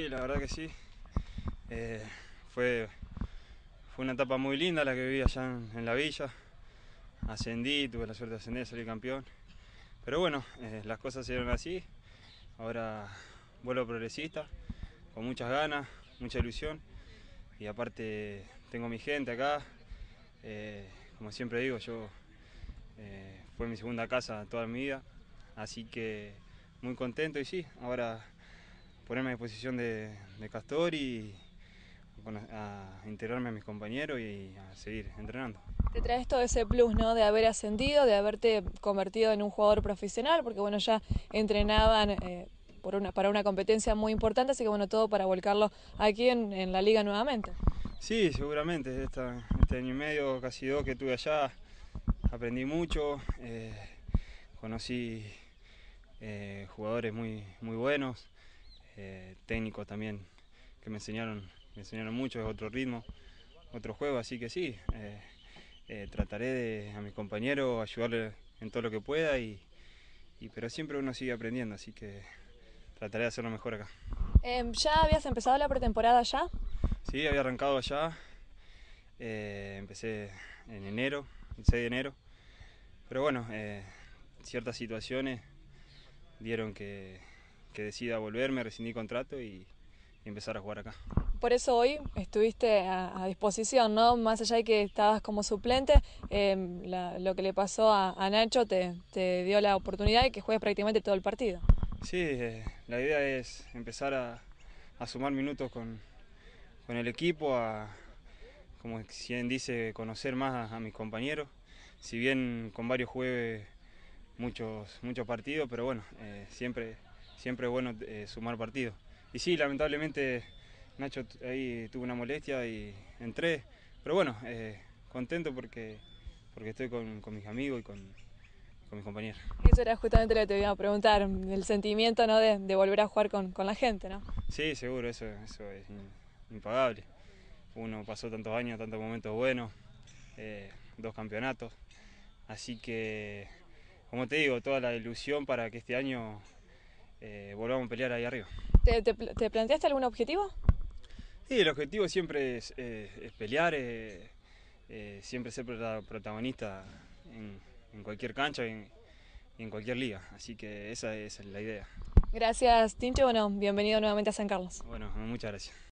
Sí, la verdad que sí. Eh, fue, fue una etapa muy linda la que viví allá en, la villa. Ascendí, tuve la suerte de ascender, salir campeón. Pero bueno, eh, las cosas se dieron así. Ahora vuelo progresista, con muchas ganas, mucha ilusión. Y aparte tengo mi gente acá. Eh, como siempre digo, yo fue mi segunda casa toda mi vida. Así que muy contento y sí, ahora ponerme a disposición de, Castor y a integrarme a mis compañeros y a seguir entrenando. Te traes todo ese plus, ¿no? De haber ascendido, de haberte convertido en un jugador profesional, porque bueno, ya entrenaban eh, por una, para una competencia muy importante, así que bueno, todo para volcarlo aquí en, la liga nuevamente. Sí, seguramente. este año y medio, casi dos que estuve allá, aprendí mucho, eh, conocí eh, jugadores muy, muy buenos, eh, técnicos también que me enseñaron, me enseñaron mucho, es otro ritmo, otro juego, así que sí, eh, trataré de, a mis compañeros ayudarles en todo lo que pueda, y, pero siempre uno sigue aprendiendo, así que trataré de hacerlo mejor acá. Em, ¿Ya habías empezado la pretemporada ya? Sí, había arrancado allá, empecé en enero, el 6 de enero, pero bueno, ciertas situaciones dieron que, decida volverme, rescindí contrato y, empezar a jugar acá. Por eso hoy estuviste a, disposición, ¿no? Más allá de que estabas como suplente, em, lo que le pasó a, Nacho te, dio la oportunidad de que juegues prácticamente todo el partido. Sí, eh, la idea es empezar a, sumar minutos con, el equipo, a, como quien dice, conocer más a, mis compañeros. Si bien con varios jueves muchos, muchos partidos, pero bueno, eh, siempre, siempre es bueno eh, sumar partidos. Y sí, lamentablemente Nacho ahí tuvo una molestia y entré, pero bueno, eh, contento porque, porque estoy con, mis amigos y con, mis compañeros. Eso era justamente lo que te iba a preguntar, el sentimiento ¿no? de, volver a jugar con, la gente, ¿no? Sí, seguro, eso, eso es impagable. Uno pasó tantos años, tantos momentos buenos, dos campeonatos, así que como te digo, toda la ilusión para que este año eh, volvamos a pelear ahí arriba. ¿Te, planteaste algún objetivo? Sí, el objetivo siempre es, eh, pelear, eh, siempre ser protagonista en, cualquier cancha y en, cualquier liga, así que esa es la idea. Gracias, Tincho. Bueno, bienvenido nuevamente a San Carlos. Bueno, muchas gracias.